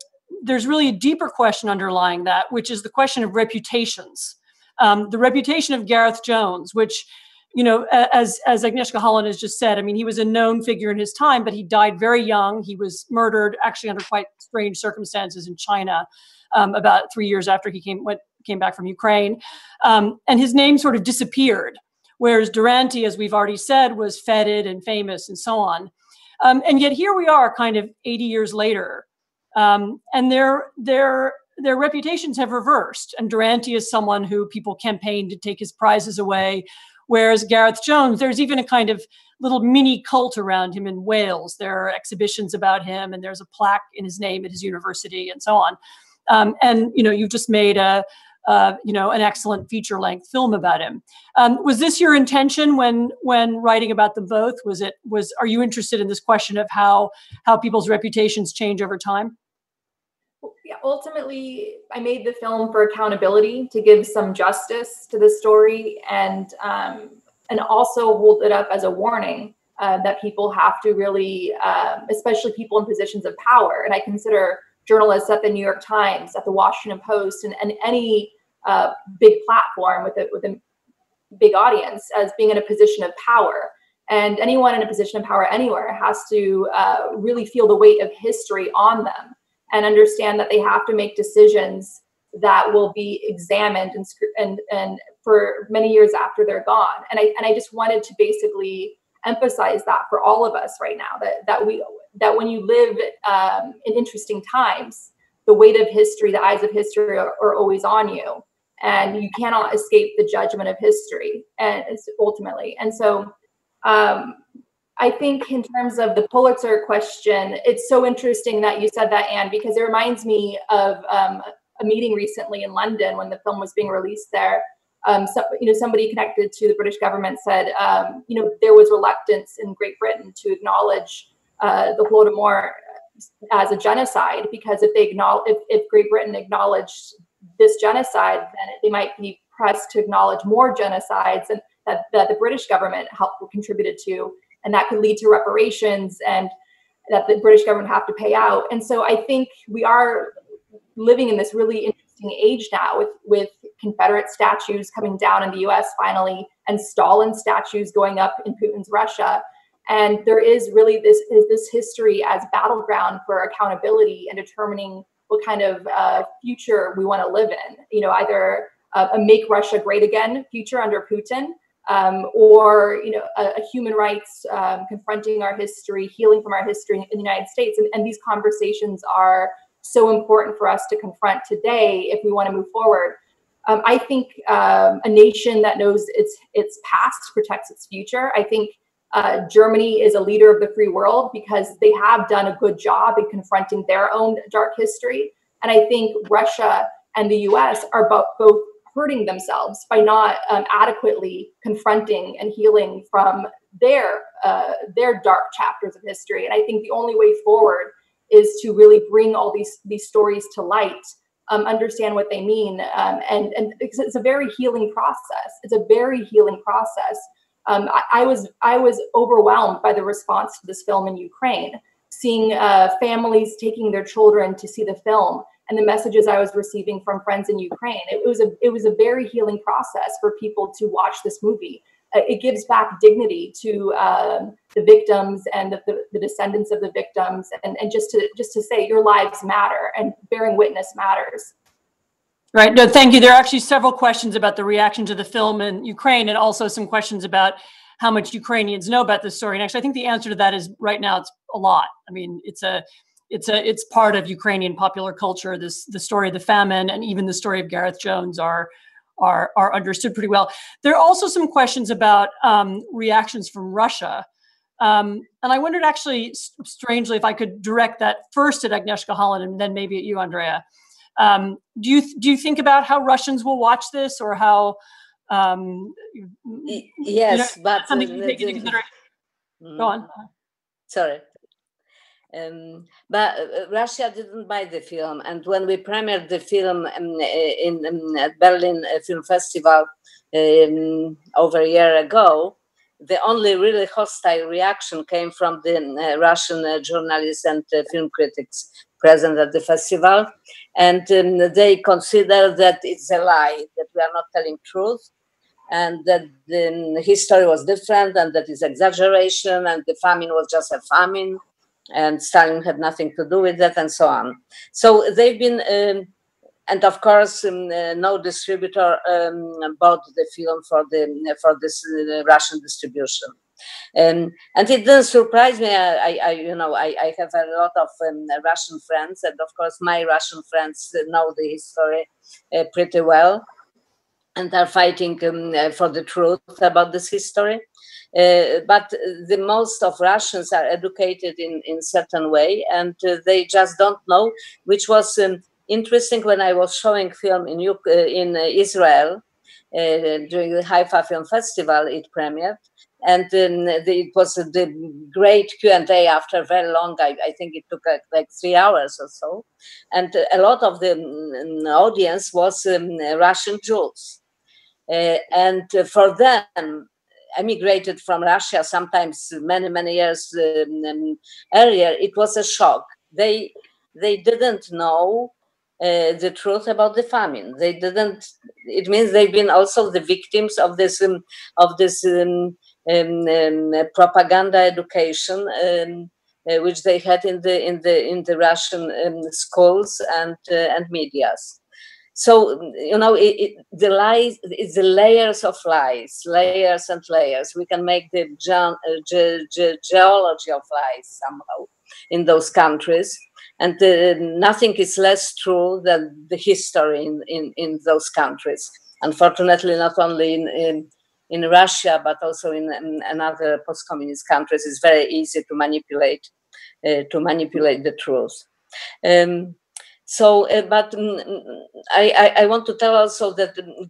Speaker 2: there's really a deeper question underlying that, which is the question of reputations. Um, the reputation of Gareth Jones, which, you know, as as Agnieszka Holland has just said, I mean, he was a known figure in his time, but he died very young. He was murdered, actually under quite strange circumstances in China, um, about three years after he came went came back from Ukraine, um, and his name sort of disappeared. Whereas Duranty, as we've already said, was feted and famous and so on. Um, and yet here we are, kind of 80 years later, um, and their their their reputations have reversed. And Duranty is someone who people campaigned to take his prizes away, whereas Gareth Jones, there's even a kind of little mini cult around him in Wales. There are exhibitions about him, and there's a plaque in his name at his university, and so on. Um, and you know, you've just made a uh, you know, an excellent feature length film about him. Um, was this your intention when when writing about them both? Was it was are you interested in this question of how how people's reputations change over time?
Speaker 3: yeah, ultimately, I made the film for accountability to give some justice to the story, and um, and also hold it up as a warning uh, that people have to really, um, especially people in positions of power. And I consider journalists at the New York Times, at the Washington Post, and, and any uh, big platform with a with a big audience as being in a position of power. And anyone in a position of power anywhere has to uh, really feel the weight of history on them and understand that they have to make decisions that will be examined and and and for many years after they're gone. And I and I just wanted to basically emphasize that for all of us right now that that we that when you live um, in interesting times, the weight of history, the eyes of history are, are always on you, and you cannot escape the judgment of history. And ultimately, and so um, I think in terms of the Pulitzer question, it's so interesting that you said that, Anne, because it reminds me of um, a meeting recently in London when the film was being released there. Um, so, you know, somebody connected to the British government said, um, you know, there was reluctance in Great Britain to acknowledge uh, the Holodomor as a genocide because if they acknowledge, if, if Great Britain acknowledged this genocide, then they might be pressed to acknowledge more genocides and that, that the British government helped contributed to and that could lead to reparations and that the British government have to pay out. And so I think we are living in this really interesting age now with with Confederate statues coming down in the U.S. finally, and Stalin statues going up in Putin's Russia. And there is really this is this history as battleground for accountability and determining what kind of uh, future we want to live in. You know, either a, a make Russia great again future under Putin, um, or you know a, a human rights um, confronting our history healing from our history in the united states and, and these conversations are so important for us to confront today if we want to move forward um, i think um, a nation that knows its its past protects its future i think uh, Germany is a leader of the free world because they have done a good job in confronting their own dark history. And I think Russia and the US are both hurting themselves by not um, adequately confronting and healing from their uh, their dark chapters of history. And I think the only way forward is to really bring all these these stories to light um, understand what they mean. Um, and and it's, it's, a very healing process. It's a very healing process. Um, I, I, was I was overwhelmed by the response to this film in Ukraine, seeing uh, families taking their children to see the film and the messages I was receiving from friends in Ukraine. It, was a it was a very healing process for people to watch this movie. Uh, it gives back dignity to um, the victims and the, the, the, descendants of the victims, and, and just to just to say your lives matter and bearing witness matters.
Speaker 2: Right. No, thank you. There are actually several questions about the reaction to the film in Ukraine, and also some questions about how much Ukrainians know about this story. And actually, I think the answer to that is right now it's a lot. I mean, it's a it's a it's part of Ukrainian popular culture. This the story of the famine and even the story of Gareth Jones are are are understood pretty well. There are also some questions about um, reactions from Russia. Um, and I wondered actually, strangely, if I could direct that first at Agnieszka Holland and then maybe at you, Andrea. Um, do you do you think about how Russians will watch this, or how? Um,
Speaker 10: yes, you know, but
Speaker 2: something uh, take into consideration. Mm. Go on.
Speaker 10: Sorry. Um, but uh, Russia didn't buy the film, and when we premiered the film um, in, in at Berlin uh, Film Festival um, over a year ago, the only really hostile reaction came from the uh, Russian uh, journalists and uh, film critics present at the festival, and um, they consider that it's a lie that we are not telling truth. And that the history was different, and that is exaggeration, and the famine was just a famine, and Stalin had nothing to do with that, and so on. So they've been, um, and of course, um, uh, no distributor um, bought the film for the for this uh, Russian distribution. Um, and it didn't surprise me. I, I you know, I, I, have a lot of um, Russian friends, and of course, my Russian friends know the history uh, pretty well, and are fighting um, uh, for the truth about this history. Uh, but the most of Russians are educated in in certain way, and uh, they just don't know. Which was um, interesting when I was showing film in uh, in Israel during the Haifa Film Festival. It premiered, and then the, it was the great q&a after very long I, I, think it took like, like three hours or so and a lot of the um, audience was um, russian jews uh, and for them emigrated from Russia sometimes many many years um, um, earlier, it was a shock. They they didn't know uh, the truth about the famine. They didn't. It means they've been also the victims of this um, of this um propaganda education. Uh, which they had in the in the in the Russian schools and uh, and medias. So you know it, it, the lies it's the layers of lies layers and layers. We can make the uh, ge- ge- geology of lies somehow in those countries. And uh, nothing is less true than the history in, in, in those countries. Unfortunately not only in, in in Russia, but also in, in, in other post-communist countries, it's very easy to manipulate uh, to manipulate the truth. Um, so, uh, but um, I, I, I, want to tell also that um,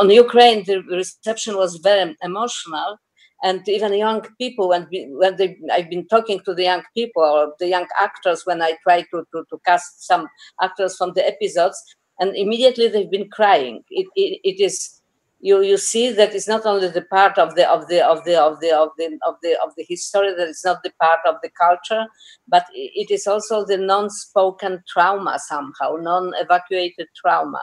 Speaker 10: on Ukraine, the reception was very emotional. And even young people, when, when they, I've been talking to the young people or the young actors, when I try to, to, to cast some actors from the episodes, and immediately they've been crying. It, it, it is you you see that it's not only the part of the of the of the of the of the of the of the history that it's not the part of the culture but it is also the non-spoken trauma somehow non-evacuated trauma.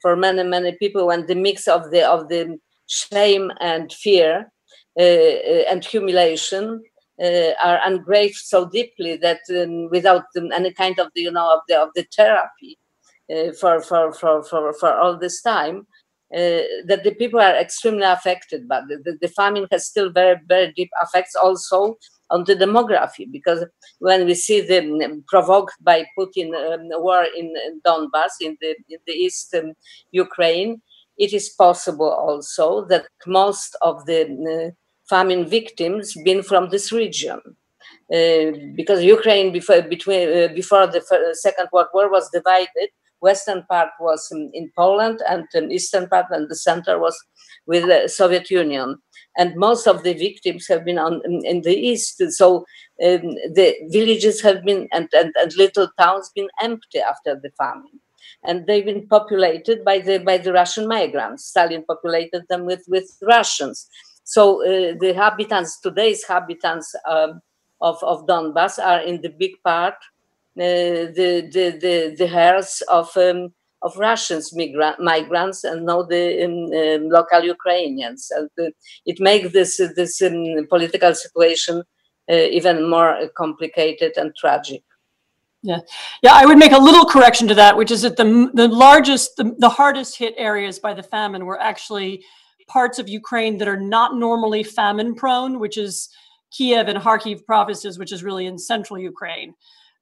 Speaker 10: For many many people when the mix of the of the shame and fear uh, uh and humiliation uh, are engraved so deeply that um, without any kind of the you know of the of the therapy uh, for, for for for for all this time that the people are extremely affected, but the, the, famine has still very, very deep effects also on the demography because when we see the um, provoked by Putin um, war in, in, Donbass in the in the east um, Ukraine, it is possible also that most of the uh, famine victims been from this region. Uh, because Ukraine before between uh, before the Second World War was divided western part was in, in Poland, and the eastern part and the center was with the Soviet Union. And most of the victims have been on in, in the east. So um, the villages have been and, and, and little towns been empty after the famine and they've been populated by the by the Russian migrants. Stalin populated them with with Russians. So uh, the inhabitants, today's inhabitants um, of of Donbass, are in the big part the, the the the heirs of um, of Russians migra- migrants and now the um, um, local Ukrainians. And it makes this this um, political situation uh, even more complicated and tragic.
Speaker 2: Yeah, yeah. I would make a little correction to that, which is that the the largest, the, the hardest hit areas by the famine were actually parts of Ukraine that are not normally famine prone, which is Kiev and Kharkiv provinces, which is really in central Ukraine.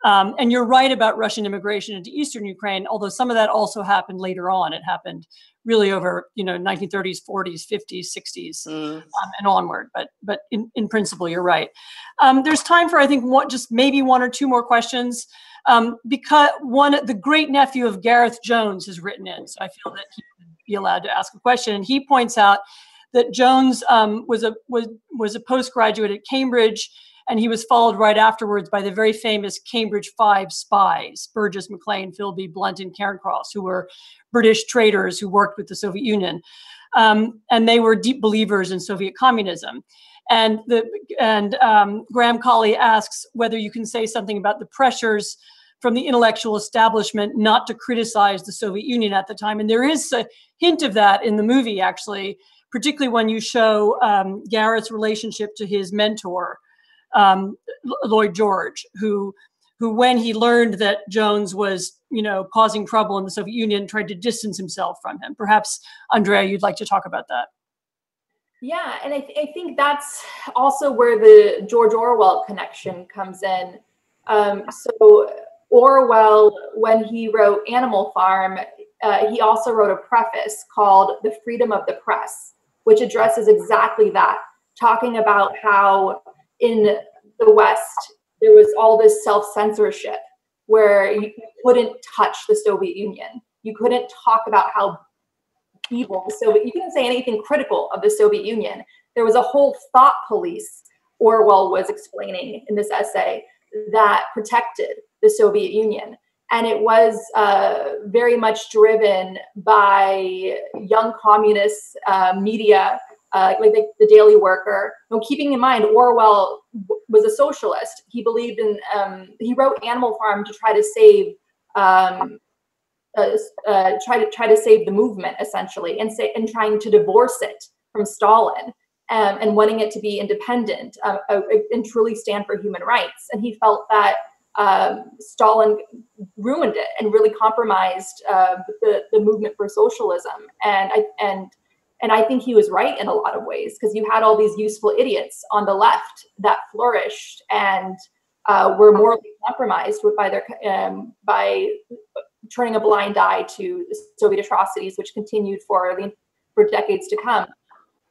Speaker 2: Um, and you're right about Russian immigration into eastern Ukraine, although some of that also happened later on. It happened really over, you know, 1930s, 40s, 50s, 60s,
Speaker 10: Mm.
Speaker 2: um, and onward. But but in, in principle, you're right. Um, there's time for I think one, just maybe one or two more questions. Um, because one, of the great nephew of Gareth Jones has written in, so I feel that he would be allowed to ask a question. And he points out that Jones um, was a was was a postgraduate at Cambridge, and he was followed right afterwards by the very famous Cambridge Five spies: Burgess, Maclean, Philby, Blunt, and Cairncross, who were British traitors who worked with the Soviet Union, um, and they were deep believers in Soviet communism. And the and um, Graham Colley asks whether you can say something about the pressures from the intellectual establishment not to criticize the Soviet Union at the time. And there is a hint of that in the movie, actually, particularly when you show um, Gareth's relationship to his mentor, um, Lloyd George, who who when he learned that Jones was, you know, causing trouble in the Soviet Union, tried to distance himself from him. Perhaps, Andrea, you'd like to talk about that.
Speaker 3: Yeah, and I, th- I think that's also where the George Orwell connection comes in. Um, so Orwell, when he wrote Animal Farm, uh, he also wrote a preface called The Freedom of the Press, which addresses exactly that, talking about how in the West there was all this self censorship where you couldn't touch the Soviet Union. You couldn't talk about how evil the Soviet, you couldn't say anything critical of the Soviet Union. There was a whole thought police, Orwell was explaining in this essay, that protected the Soviet Union. And it was uh, very much driven by young communist uh, media, uh, like the, the, Daily Worker. And keeping in mind, Orwell w- was a socialist. He believed in, um, he wrote Animal Farm to try to save. Um, uh, uh, try to try to save the movement essentially, and say and trying to divorce it from Stalin, um, and wanting it to be independent uh, and truly stand for human rights. And he felt that um, Stalin ruined it and really compromised uh, the the movement for socialism. And I and and I think he was right in a lot of ways because you had all these useful idiots on the left that flourished and uh, were morally compromised with by their um, by turning a blind eye to the Soviet atrocities, which continued for the for decades to come.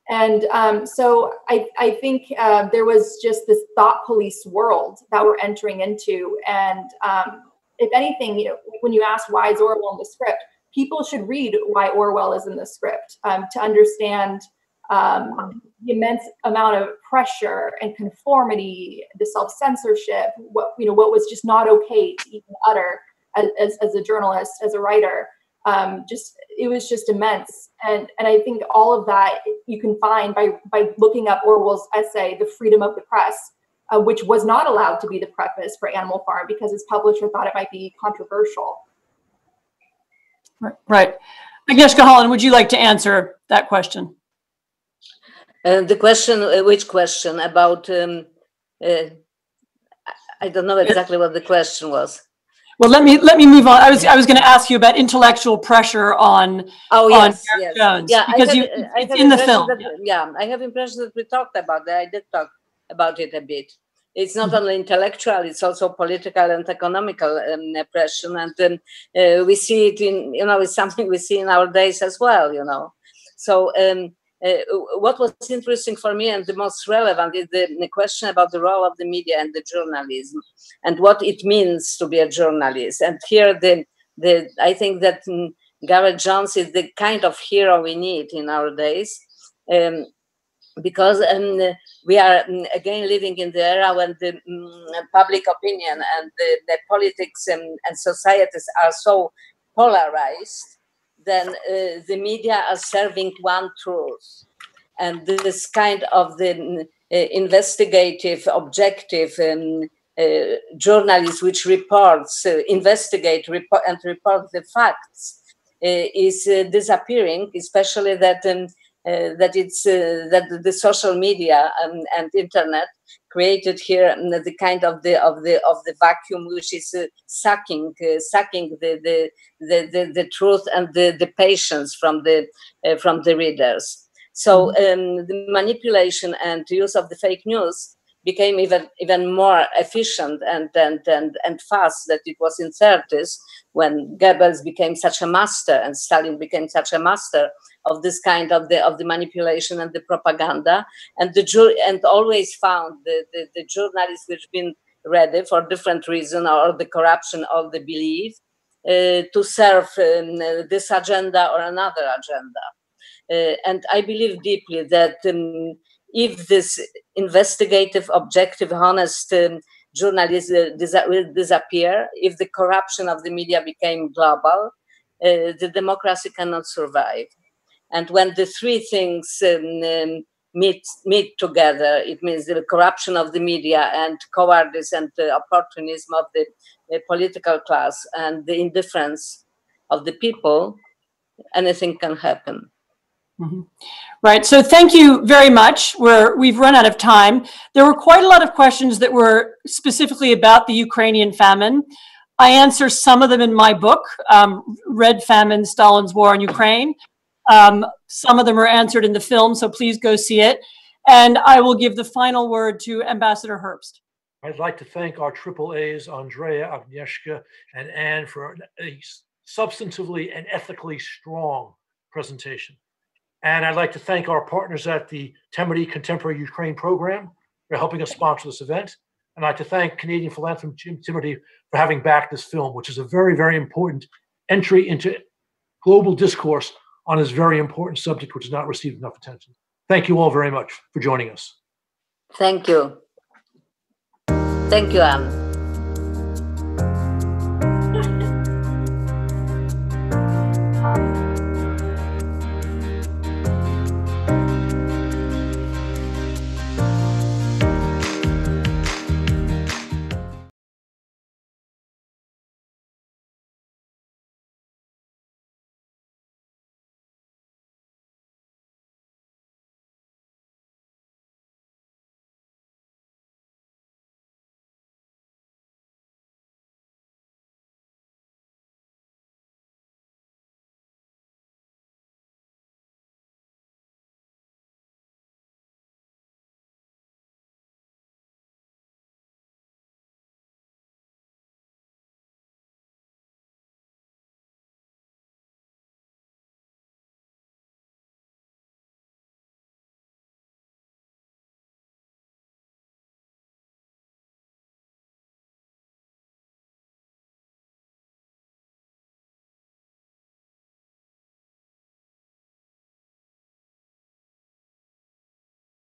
Speaker 3: And um, so I, I think uh, there was just this thought police world that we're entering into. And um, if anything, you know, when you ask why is Orwell in the script, people should read why Orwell is in the script um, to understand um, the immense amount of pressure and conformity, the self-censorship, what you know, what was just not okay to even utter as, as, a journalist, as a writer. Um, just it was just immense, and and I think all of that you can find by by looking up Orwell's essay, "The Freedom of the Press," uh, which was not allowed to be the preface for Animal Farm because his publisher thought it might be controversial.
Speaker 2: Right. right. Agnieszka Holland, would you like to answer that question?
Speaker 10: Uh, the question, uh, which question about? Um, uh, I don't know exactly what the question was.
Speaker 2: Well, let me let me move on. I was I was going to ask you about intellectual pressure on
Speaker 10: oh yes,
Speaker 2: on
Speaker 10: yes.
Speaker 2: Jones
Speaker 10: yeah,
Speaker 2: because
Speaker 10: have,
Speaker 2: you it's in the film.
Speaker 10: That, yeah, I have impression that we talked about that. I did talk about it a bit. It's not only intellectual; it's also political and economical um, oppression, and um, uh, we see it in you know it's something we see in our days as well. You know, so. Um, uh, what was interesting for me and the most relevant is the, the, question about the role of the media and the journalism and what it means to be a journalist. And here the the, I think that mm, Gareth Jones is the kind of hero we need in our days. Um, because um, we are um, again living in the era when the um, public opinion and the, the politics and, and, societies are so polarized, then uh, the media are serving one truth. And this kind of the uh, investigative, objective um, uh, journalism which reports, uh, investigate report, and report the facts uh, is uh, disappearing, especially that um, that it's uh, that the social media and, and, internet created here um, the kind of the of the of the vacuum which is uh, sucking uh, sucking the the, the the, the truth and the the patience from the uh, from the readers so mm-hmm. um, the manipulation and use of the fake news became even even more efficient and and and, and fast that it was in 30s when Goebbels became such a master and Stalin became such a master of this kind of the of the manipulation and the propaganda. And the and always found the, the, the journalists which been ready for different reason or the corruption of the belief uh, to serve um, this agenda or another agenda. Uh, and i believe deeply that um, if this investigative objective honest um, journalism dis- will disappear if the corruption of the media became global uh, the democracy cannot survive and when the three things um, um, meet meet together, it means the corruption of the media and cowardice and the opportunism of the, the political class and the indifference of the people. Anything can happen.
Speaker 2: Mm-hmm. Right. So thank you very much. We're, we've run out of time. There were quite a lot of questions that were specifically about the Ukrainian famine. I answer some of them in my book, um, Red Famine Stalin's War on Ukraine. Um, some of them are answered in the film, so please go see it. And I will give the final word to Ambassador Herbst.
Speaker 1: I'd like to thank our triple A's, Andrea, Agnieszka, and Anne for a substantively and ethically strong presentation. And I'd like to thank our partners at the Temerty Contemporary Ukraine program for helping us sponsor this event. And I'd like to thank Canadian philanthropist Jim Temerty for having backed this film, which is a very, very important entry into global discourse on this very important subject, which has not received enough attention. Thank you all very much for joining us.
Speaker 10: Thank you. Thank you, Anne.